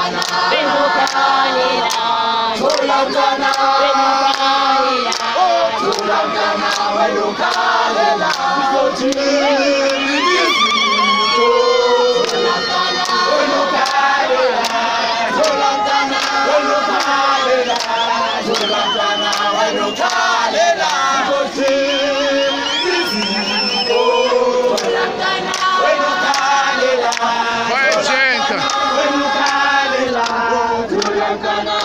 jana benukania Santana.